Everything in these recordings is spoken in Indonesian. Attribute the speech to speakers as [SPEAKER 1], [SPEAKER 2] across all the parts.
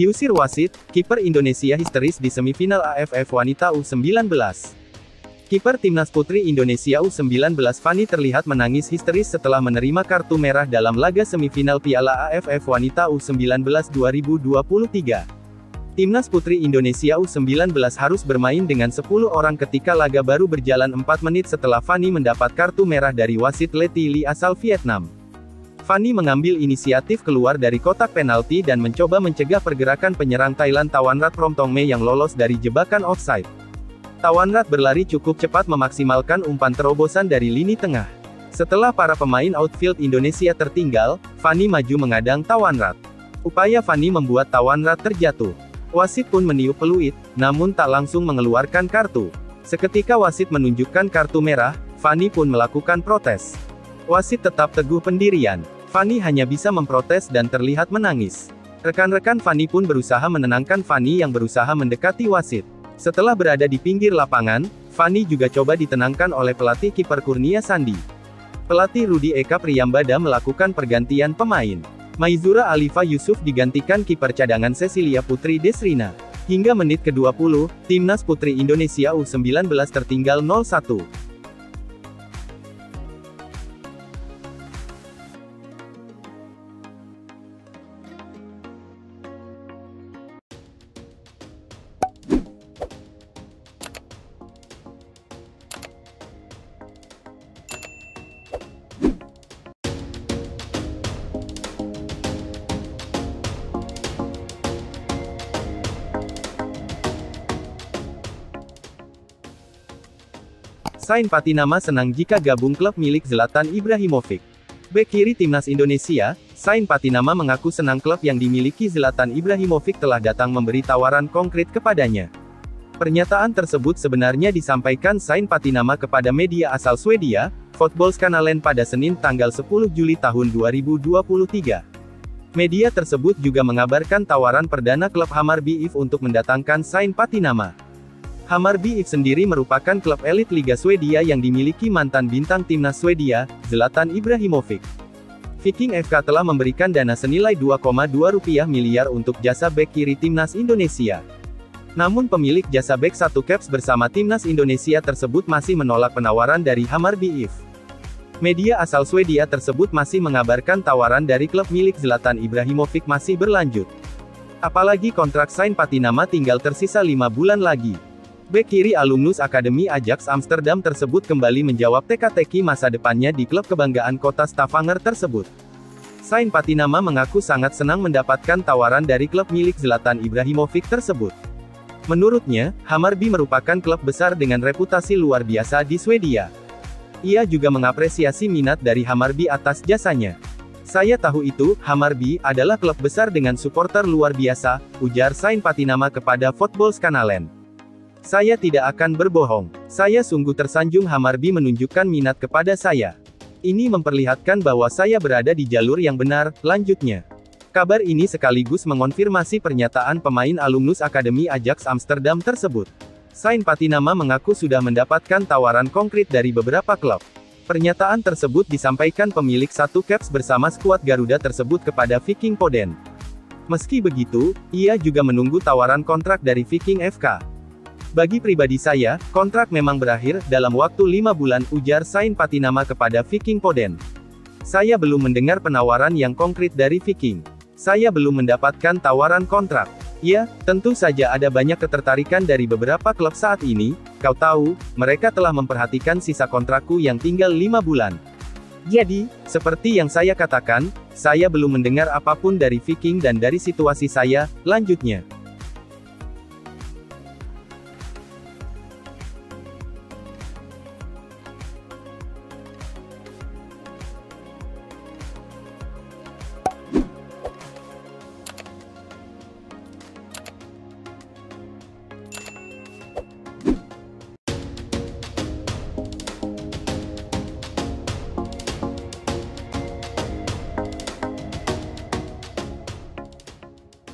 [SPEAKER 1] Diusir wasit, kiper Indonesia histeris di semifinal AFF Wanita U19. Kiper Timnas Putri Indonesia U19 Fani terlihat menangis histeris setelah menerima kartu merah dalam laga semifinal Piala AFF Wanita U19 2023. Timnas Putri Indonesia U19 harus bermain dengan 10 orang ketika laga baru berjalan 4 menit setelah Fani mendapat kartu merah dari wasit Leti Li asal Vietnam. Fanny mengambil inisiatif keluar dari kotak penalti dan mencoba mencegah pergerakan penyerang Thailand Tawanrat Promtongme yang lolos dari jebakan offside. Tawanrat berlari cukup cepat memaksimalkan umpan terobosan dari lini tengah. Setelah para pemain outfield Indonesia tertinggal, Fanny maju mengadang Tawanrat. Upaya Fanny membuat Tawanrat terjatuh. Wasit pun meniup peluit, namun tak langsung mengeluarkan kartu. Seketika wasit menunjukkan kartu merah, Fanny pun melakukan protes. Wasit tetap teguh pendirian. Fanny hanya bisa memprotes dan terlihat menangis. Rekan-rekan Fanny pun berusaha menenangkan Fanny yang berusaha mendekati wasit. Setelah berada di pinggir lapangan, Fanny juga coba ditenangkan oleh pelatih kiper Kurnia Sandi. Pelatih Rudi Eka Priyambada melakukan pergantian pemain. Maizura Alifa Yusuf digantikan kiper cadangan Cecilia Putri Desrina. Hingga menit ke-20, Timnas Putri Indonesia U19 tertinggal 0-1. Sain Patinama senang jika gabung klub milik Zlatan Ibrahimovic. Bek kiri timnas Indonesia, Sain Patinama mengaku senang klub yang dimiliki Zlatan Ibrahimovic telah datang memberi tawaran konkret kepadanya. Pernyataan tersebut sebenarnya disampaikan Sain Patinama kepada media asal Swedia, Fotbollskanalen pada Senin tanggal 10 Juli tahun 2023. Media tersebut juga mengabarkan tawaran perdana klub Hammarby IF untuk mendatangkan Sain Patinama. Hammarby IF sendiri merupakan klub elit Liga Swedia yang dimiliki mantan bintang timnas Swedia, Zlatan Ibrahimovic. Viking FK telah memberikan dana senilai 2,2 rupiah miliar untuk jasa bek kiri timnas Indonesia. Namun pemilik jasa bek satu caps bersama timnas Indonesia tersebut masih menolak penawaran dari Hammarby IF. Media asal Swedia tersebut masih mengabarkan tawaran dari klub milik Zlatan Ibrahimovic masih berlanjut. Apalagi kontrak sign Patinama tinggal tersisa lima bulan lagi. Bek kiri alumnus Akademi Ajax Amsterdam tersebut kembali menjawab teka-teki masa depannya di klub kebanggaan kota Stavanger tersebut. Sain Patinama mengaku sangat senang mendapatkan tawaran dari klub milik Zlatan Ibrahimovic tersebut. Menurutnya, Hammarby merupakan klub besar dengan reputasi luar biasa di Swedia. Ia juga mengapresiasi minat dari Hammarby atas jasanya. Saya tahu itu, Hammarby adalah klub besar dengan supporter luar biasa, ujar Sain Patinama kepada Fotbollskanalen. Saya tidak akan berbohong. Saya sungguh tersanjung Hamarbi menunjukkan minat kepada saya. Ini memperlihatkan bahwa saya berada di jalur yang benar, lanjutnya. Kabar ini sekaligus mengonfirmasi pernyataan pemain alumnus Akademi Ajax Amsterdam tersebut. Sain Patinama mengaku sudah mendapatkan tawaran konkret dari beberapa klub. Pernyataan tersebut disampaikan pemilik satu caps bersama skuad Garuda tersebut kepada Viking Poden. Meski begitu, ia juga menunggu tawaran kontrak dari Viking FK. Bagi pribadi saya, kontrak memang berakhir, dalam waktu lima bulan, ujar Sain Patinama kepada Viking Poden. Saya belum mendengar penawaran yang konkret dari Viking. Saya belum mendapatkan tawaran kontrak. Ya, tentu saja ada banyak ketertarikan dari beberapa klub saat ini, kau tahu, mereka telah memperhatikan sisa kontrakku yang tinggal lima bulan. Jadi, seperti yang saya katakan, saya belum mendengar apa pun dari Viking dan dari situasi saya, lanjutnya.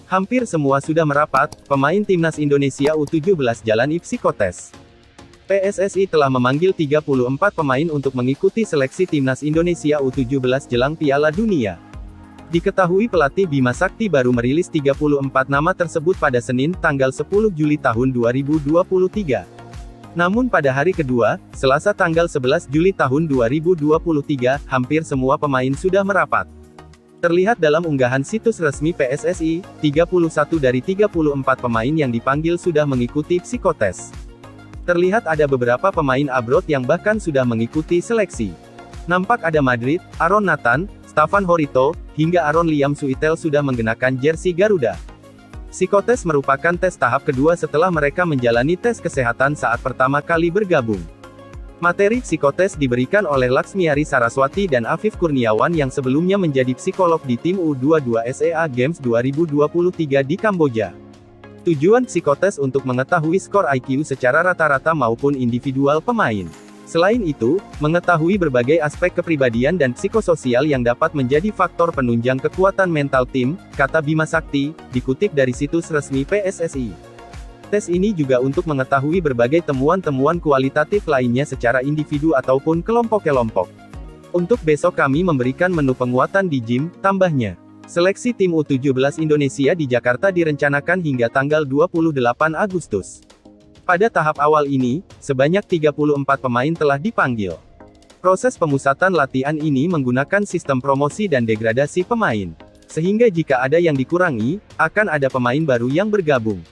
[SPEAKER 1] Hampir semua sudah merapat, pemain timnas Indonesia U17 jalan psikotes. PSSI telah memanggil 34 pemain untuk mengikuti seleksi timnas Indonesia U17 jelang Piala Dunia. Diketahui pelatih Bima Sakti baru merilis 34 nama tersebut pada Senin, tanggal 10 Juli tahun 2023. Namun pada hari kedua, Selasa tanggal 11 Juli tahun 2023, hampir semua pemain sudah merapat. Terlihat dalam unggahan situs resmi PSSI, 31 dari 34 pemain yang dipanggil sudah mengikuti psikotes. Terlihat ada beberapa pemain abroad yang bahkan sudah mengikuti seleksi. Nampak ada Madrid, Aaron Nathan, Stefan Horito, hingga Aaron Liam Suitel sudah menggunakan jersey Garuda. Psikotes merupakan tes tahap kedua setelah mereka menjalani tes kesehatan saat pertama kali bergabung. Materi psikotes diberikan oleh Laksmiari Saraswati dan Afif Kurniawan yang sebelumnya menjadi psikolog di tim U22 SEA Games 2023 di Kamboja. Tujuan psikotes untuk mengetahui skor IQ secara rata-rata maupun individual pemain. Selain itu, mengetahui berbagai aspek kepribadian dan psikososial yang dapat menjadi faktor penunjang kekuatan mental tim, kata Bima Sakti, dikutip dari situs resmi PSSI. Tes ini juga untuk mengetahui berbagai temuan-temuan kualitatif lainnya secara individu ataupun kelompok-kelompok. Untuk besok kami memberikan menu penguatan di gym, tambahnya. Seleksi tim U17 Indonesia di Jakarta direncanakan hingga tanggal 28 Agustus. Pada tahap awal ini, sebanyak 34 pemain telah dipanggil. Proses pemusatan latihan ini menggunakan sistem promosi dan degradasi pemain. Sehingga jika ada yang dikurangi, akan ada pemain baru yang bergabung.